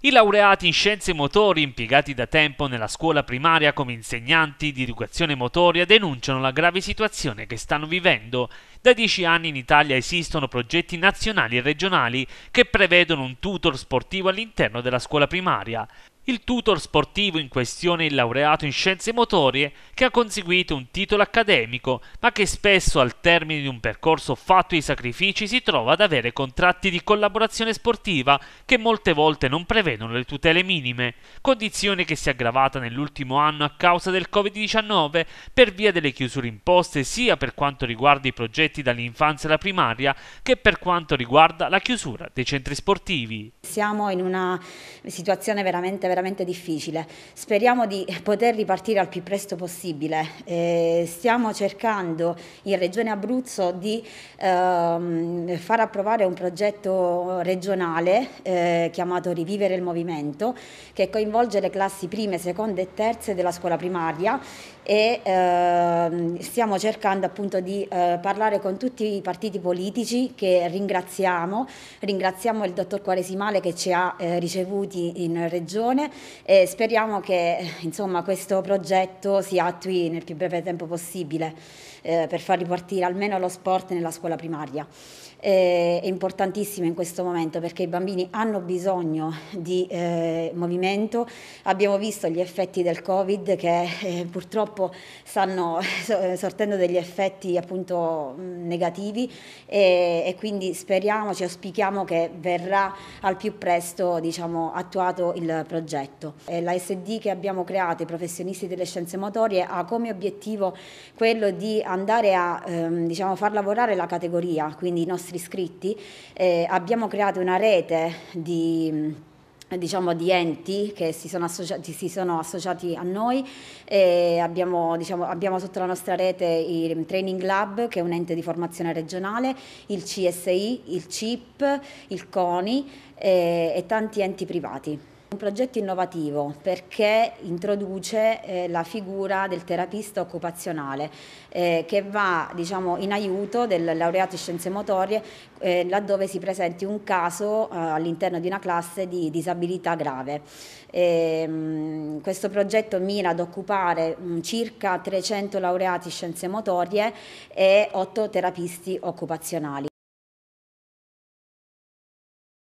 I laureati in scienze motori impiegati da tempo nella scuola primaria come insegnanti di educazione motoria denunciano la grave situazione che stanno vivendo. Da dieci anni in Italia esistono progetti nazionali e regionali che prevedono un tutor sportivo all'interno della scuola primaria. Il tutor sportivo in questione è il laureato in scienze motorie che ha conseguito un titolo accademico, ma che spesso al termine di un percorso fatto di sacrifici si trova ad avere contratti di collaborazione sportiva che molte volte non prevedono le tutele minime, condizione che si è aggravata nell'ultimo anno a causa del Covid-19 per via delle chiusure imposte sia per quanto riguarda i progetti dall'infanzia alla primaria che per quanto riguarda la chiusura dei centri sportivi. Siamo in una situazione veramente veramente difficile. Speriamo di poter ripartire al più presto possibile. Eh, stiamo cercando in Regione Abruzzo di ehm, far approvare un progetto regionale eh, chiamato Rivivere il Movimento che coinvolge le classi prime, seconde e terze della scuola primaria e eh, stiamo cercando appunto di eh, parlare con tutti i partiti politici che ringraziamo, ringraziamo il dottor Quaresimale che ci ha eh, ricevuti in regione e speriamo che insomma, questo progetto si attui nel più breve tempo possibile eh, per far ripartire almeno lo sport nella scuola primaria è importantissimo in questo momento perché i bambini hanno bisogno di eh, movimento. Abbiamo visto gli effetti del Covid che eh, purtroppo stanno sortendo degli effetti appunto negativi e, e, quindi speriamo, ci auspichiamo che verrà al più presto diciamo, attuato il progetto. E la SD che abbiamo creato, i professionisti delle scienze motorie, ha come obiettivo quello di andare a ehm, diciamo, far lavorare la categoria, quindi i nostri nostri iscritti, eh, abbiamo creato una rete di diciamo, di enti che si sono associati, si sono associati a noi abbiamo, diciamo, abbiamo, sotto la nostra rete il Training Lab che è un ente di formazione regionale, il CSI, il CIP, il CONI e, e tanti enti privati. Un progetto innovativo perché introduce eh, la figura del terapista occupazionale eh, che va diciamo, in aiuto del laureato in scienze motorie eh, laddove si presenti un caso eh, all'interno di una classe di disabilità grave. Ehm, questo progetto mira ad occupare mh, mm, circa 300 laureati in scienze motorie e 8 terapisti occupazionali.